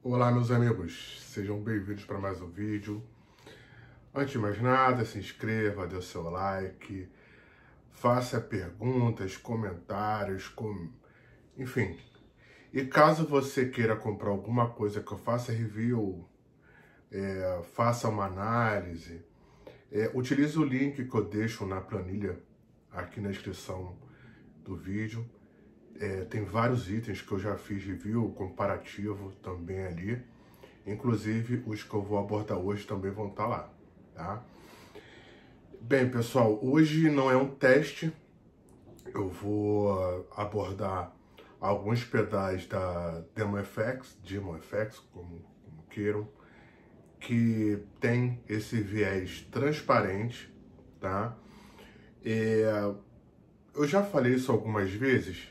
Olá meus amigos, sejam bem-vindos para mais um vídeo. Antes de mais nada, se inscreva, dê o seu like, faça perguntas, comentários, com... enfim. E caso você queira comprar alguma coisa que eu faça review, é, faça uma análise, é, utilize o link que eu deixo na planilha aqui na descrição do vídeo. É, tem vários itens que eu já fiz review comparativo também ali. Inclusive, os que eu vou abordar hoje também vão estar tá lá, tá? Bem, pessoal, hoje não é um teste. Eu vou abordar alguns pedais da DemoFX, DemoFX, como, como queiram, que tem esse viés transparente, tá? É, eu já falei isso algumas vezes,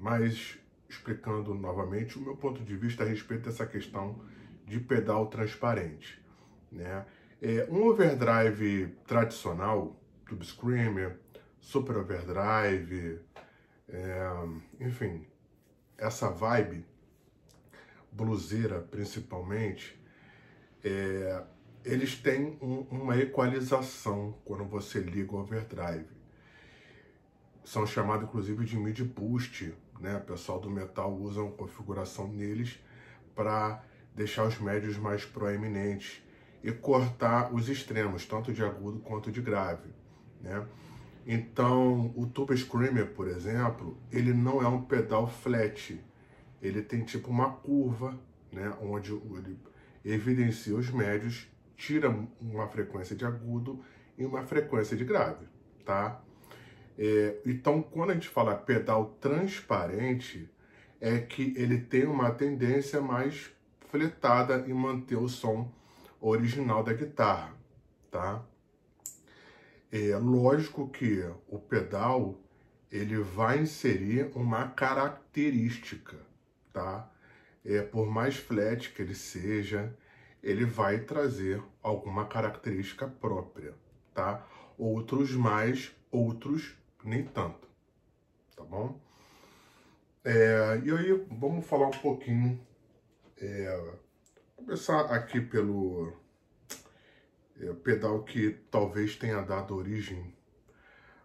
mas explicando novamente o meu ponto de vista a respeito dessa questão de pedal transparente. Né? É, um overdrive tradicional, Tube Screamer, Super Overdrive, é, enfim, essa vibe bluseira principalmente, é, eles têm um, uma equalização quando você liga o overdrive. São chamados inclusive de mid boost, né? O pessoal do metal usa uma configuração neles para deixar os médios mais proeminentes e cortar os extremos, tanto de agudo quanto de grave, né? Então, o Tuba Screamer, por exemplo, ele não é um pedal flat, ele tem tipo uma curva, né, onde ele evidencia os médios, tira uma frequência de agudo e uma frequência de grave, tá? É, então, quando a gente fala pedal transparente, é que ele tem uma tendência mais fletada em manter o som original da guitarra, tá? É lógico que o pedal ele vai inserir uma característica, tá? É, por mais flat que ele seja, ele vai trazer alguma característica própria, tá? Outros mais, outros nem tanto, tá bom? É, e aí, vamos falar um pouquinho, é, começar aqui pelo é, pedal que talvez tenha dado origem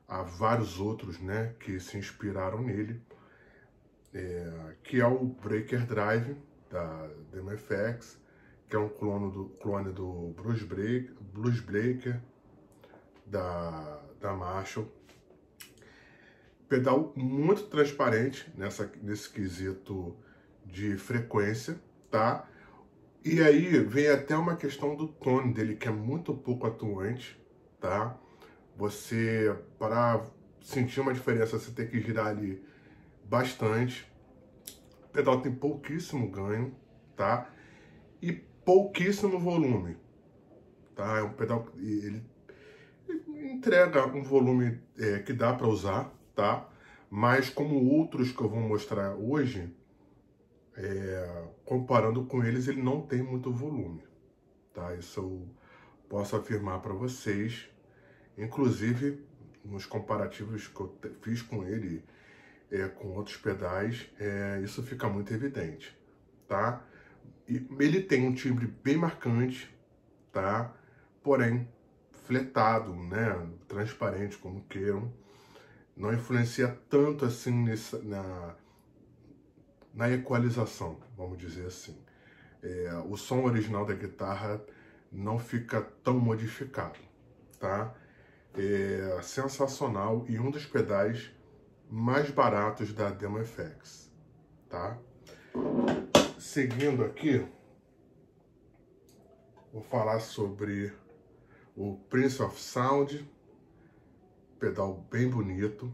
a vários outros, né, que se inspiraram nele, é, que é o Breaker Drive da DMFX, que é um clone do, clone do Blues, Break, Blues Breaker da, da Marshall pedal muito transparente nessa, nesse quesito de frequência, tá? E aí vem até uma questão do tone dele, que é muito pouco atuante, tá? Você, para sentir uma diferença, você tem que girar ali bastante. O pedal tem pouquíssimo ganho, tá? E pouquíssimo volume, tá? É um pedal, ele entrega um volume é, que dá para usar, tá? Mas como outros que eu vou mostrar hoje, é, comparando com eles, ele não tem muito volume, tá? Isso eu posso afirmar para vocês. Inclusive, nos comparativos que eu fiz com ele, é, com outros pedais, é, isso fica muito evidente, tá? E ele tem um timbre bem marcante, tá? Porém, fletado, né? Transparente, como queiram não influencia tanto assim nessa, na, na equalização, vamos dizer assim. É, o som original da guitarra não fica tão modificado, tá? É sensacional e um dos pedais mais baratos da Demo FX, tá? Seguindo aqui, vou falar sobre o Prince of Sound, pedal bem bonito.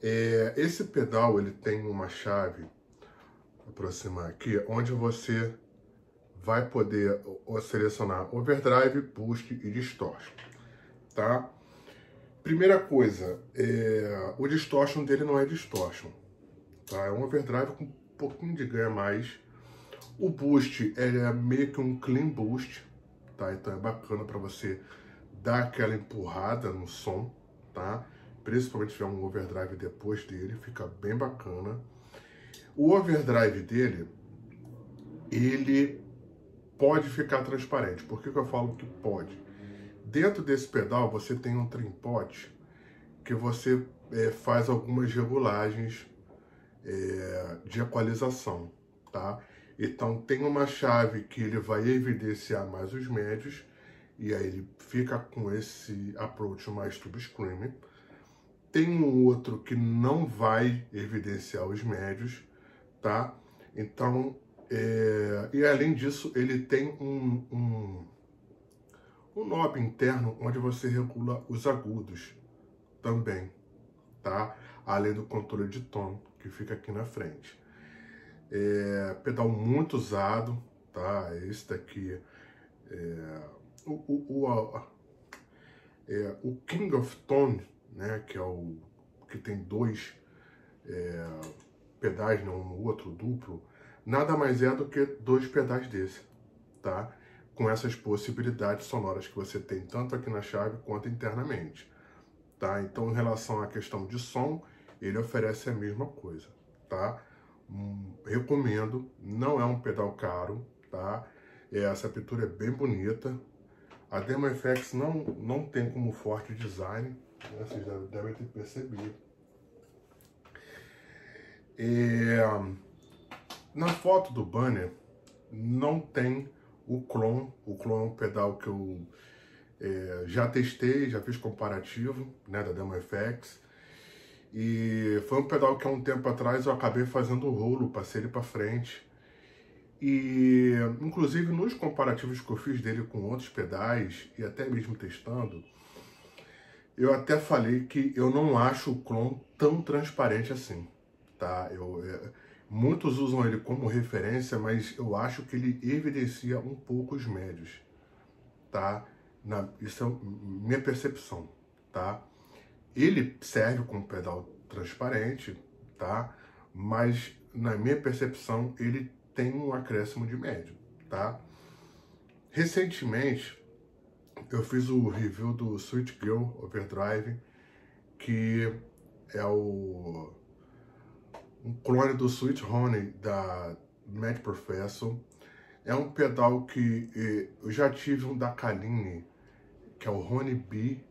É, esse pedal ele tem uma chave, aproximar aqui, onde você vai poder selecionar overdrive, boost e distortion, tá? Primeira coisa, é, o distortion dele não é distortion, tá? É um overdrive com um pouquinho de ganho a mais. O boost é meio que um clean boost, tá? Então é bacana para você dar aquela empurrada no som tá? Principalmente se tiver um overdrive depois dele, fica bem bacana. O overdrive dele, ele pode ficar transparente. Por que, que eu falo que pode? Dentro desse pedal você tem um trimpote que você é, faz algumas regulagens é, de equalização, tá? Então tem uma chave que ele vai evidenciar mais os médios e aí ele fica com esse approach mais tube screaming. Tem um outro que não vai evidenciar os médios, tá? Então, é... e além disso, ele tem um, um, um knob interno onde você regula os agudos também, tá? Além do controle de tom que fica aqui na frente. É, pedal muito usado, tá? Esse daqui é, o, o, o, é, o King of Tone, né, que é o que tem dois é, pedais, né, um outro duplo, nada mais é do que dois pedais desse, tá? Com essas possibilidades sonoras que você tem tanto aqui na chave quanto internamente, tá? Então, em relação à questão de som, ele oferece a mesma coisa, tá? Hum, recomendo, não é um pedal caro, tá? Essa pintura é bem bonita. A Demo FX não, não tem como forte design, né? vocês devem ter percebido. É, na foto do banner não tem o clone. O clone é um pedal que eu é, já testei, já fiz comparativo né, da Demo FX. E foi um pedal que há um tempo atrás eu acabei fazendo o rolo, passei ele para frente. E, inclusive, nos comparativos que eu fiz dele com outros pedais, e até mesmo testando, eu até falei que eu não acho o clone tão transparente assim, tá? Eu, é, muitos usam ele como referência, mas eu acho que ele evidencia um pouco os médios, tá? Na, isso é minha percepção, tá? Ele serve como pedal transparente, tá? Mas na minha percepção ele tem um acréscimo de médio, tá? Recentemente eu fiz o review do Sweet Girl Overdrive, que é o um clone do Sweet Honey da Mad Professor. É um pedal que eu já tive um da Kaline, que é o Honey Bee,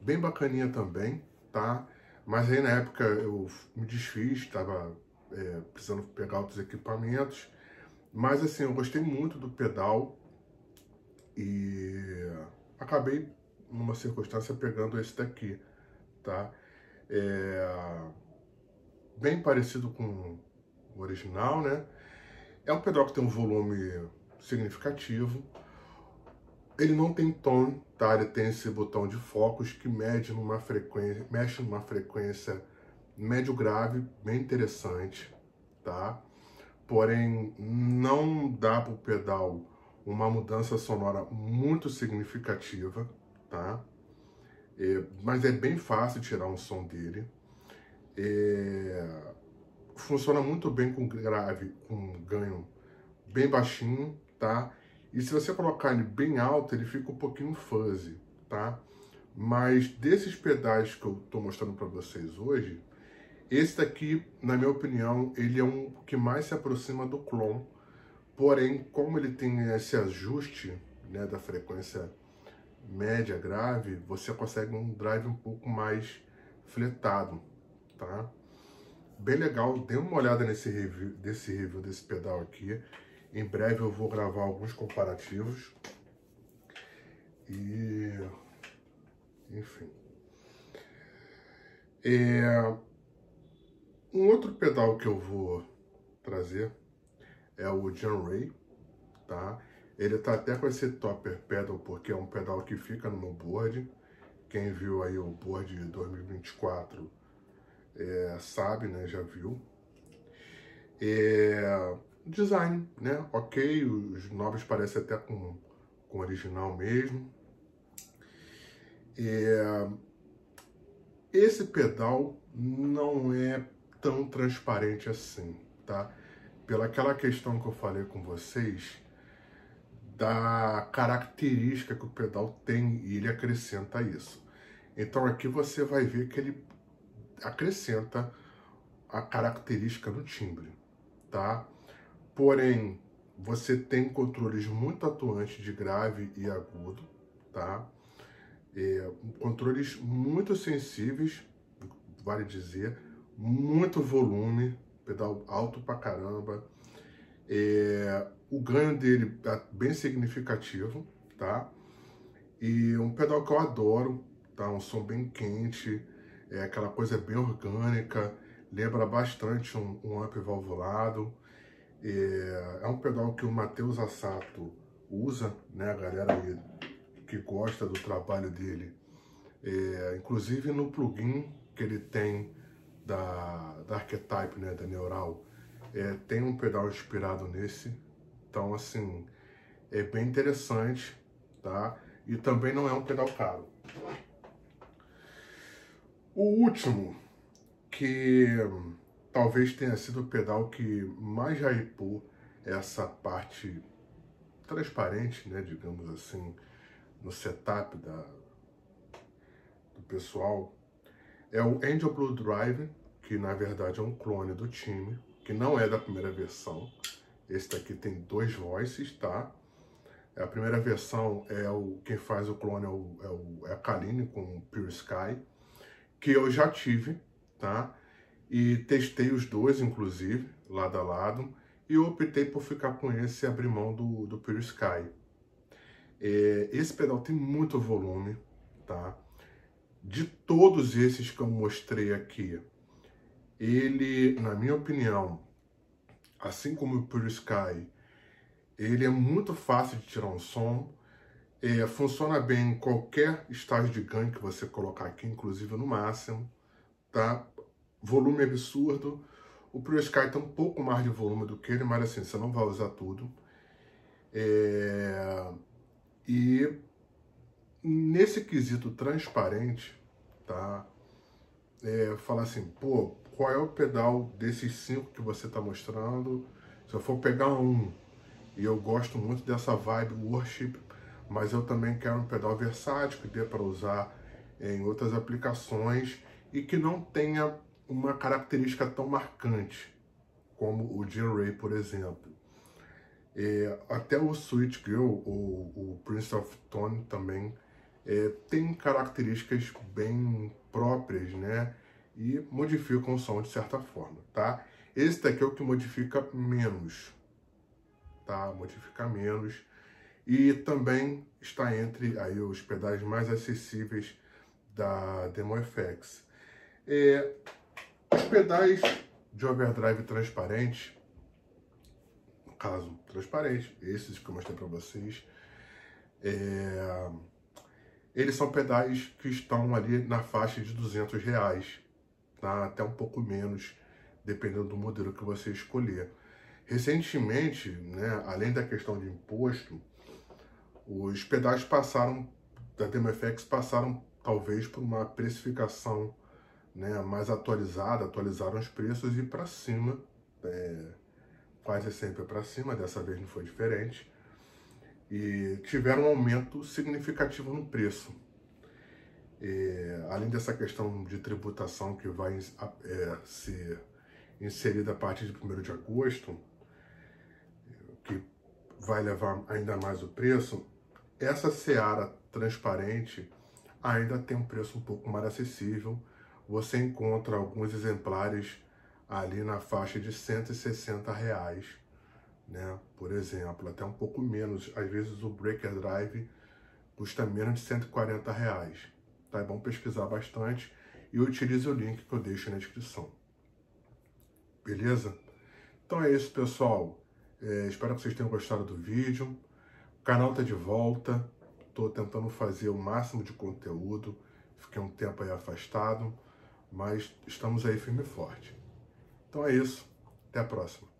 bem bacaninha também, tá? Mas aí na época eu me desfiz, estava é, precisando pegar outros equipamentos. Mas assim, eu gostei muito do pedal e acabei, numa circunstância, pegando esse daqui, tá? É, bem parecido com o original, né? É um pedal que tem um volume significativo. Ele não tem tom, tá? Ele tem esse botão de focos que mede numa frequência, mexe numa frequência médio grave, bem interessante, tá? Porém, não dá para o pedal uma mudança sonora muito significativa, tá? É, mas é bem fácil tirar um som dele. É, funciona muito bem com grave, com ganho bem baixinho, tá? E se você colocar ele bem alto, ele fica um pouquinho fuzzy, tá? Mas desses pedais que eu estou mostrando para vocês hoje, esse daqui, na minha opinião, ele é um que mais se aproxima do clone. Porém, como ele tem esse ajuste né, da frequência média grave, você consegue um drive um pouco mais fletado, tá? Bem legal, dê uma olhada nesse review, desse review desse pedal aqui. Em breve eu vou gravar alguns comparativos. E... Enfim. É... Um outro pedal que eu vou trazer é o John Ray, tá? Ele tá até com esse topper pedal porque é um pedal que fica no meu board. Quem viu aí o board 2024 é, sabe, né? Já viu. É, design, né? Ok, os novos parecem até com, com original mesmo. É, esse pedal não é tão transparente assim, tá? Pela aquela questão que eu falei com vocês, da característica que o pedal tem e ele acrescenta isso. Então aqui você vai ver que ele acrescenta a característica no timbre, tá? porém você tem controles muito atuantes de grave e agudo, tá? É, controles muito sensíveis, vale dizer, muito volume, pedal alto pra caramba. É, o ganho dele é bem significativo, tá? E um pedal que eu adoro, tá? Um som bem quente, é aquela coisa bem orgânica, lembra bastante um, um amp valvulado. É, é um pedal que o Matheus Assato usa, né? A galera aí que gosta do trabalho dele. É, inclusive no plugin que ele tem da, da Archetype, né, da Neural, é, tem um pedal inspirado nesse. Então, assim, é bem interessante, tá? E também não é um pedal caro. O último, que talvez tenha sido o pedal que mais hypou essa parte transparente, né, digamos assim, no setup da, do pessoal, é o Angel Blue Drive, que na verdade é um clone do time, que não é da primeira versão. Esse daqui tem dois voices, tá? A primeira versão é o quem faz o clone é, o, é, o, é a Kaline com o Pure Sky, que eu já tive, tá? E testei os dois, inclusive, lado a lado, e eu optei por ficar com esse e abrir mão do, do Pure Sky. É, esse pedal tem muito volume, tá? De todos esses que eu mostrei aqui, ele, na minha opinião, assim como o Pure Sky, ele é muito fácil de tirar um som, é, funciona bem em qualquer estágio de ganho que você colocar aqui, inclusive no máximo, tá? Volume absurdo. O Pure Sky tem um pouco mais de volume do que ele, mas assim, você não vai usar tudo. É... E nesse quesito transparente, tá? É, falar assim, pô, qual é o pedal desses cinco que você está mostrando? Se eu for pegar um, e eu gosto muito dessa vibe worship, mas eu também quero um pedal versátil que dê para usar em outras aplicações e que não tenha uma característica tão marcante como o G-Ray, por exemplo. É, até o Sweet Girl, ou o Prince of Tone também, é, tem características bem próprias, né? E modificam o som de certa forma, tá? Esse daqui é o que modifica menos, tá? Modifica menos. E também está entre aí os pedais mais acessíveis da Demo FX. É, os pedais de overdrive transparente caso transparente, esses que eu mostrei para vocês, é, eles são pedais que estão ali na faixa de 200 reais, tá? até um pouco menos, dependendo do modelo que você escolher. Recentemente, né, além da questão de imposto, os pedais passaram, da DMFX passaram talvez por uma precificação né, mais atualizada, atualizaram os preços e para cima, é, quase sempre para cima, dessa vez não foi diferente, e tiveram um aumento significativo no preço. E, além dessa questão de tributação que vai é, ser inserida a partir de 1 de agosto, que vai levar ainda mais o preço, essa seara transparente ainda tem um preço um pouco mais acessível. Você encontra alguns exemplares ali na faixa de 160 reais, né? Por exemplo, até um pouco menos. Às vezes o Breaker Drive custa menos de 140 reais. Tá? É bom pesquisar bastante e utilize o link que eu deixo na descrição. Beleza? Então é isso, pessoal. É, espero que vocês tenham gostado do vídeo. O canal tá de volta. Estou tentando fazer o máximo de conteúdo. Fiquei um tempo aí afastado, mas estamos aí firme e forte. Então é isso. Até a próxima.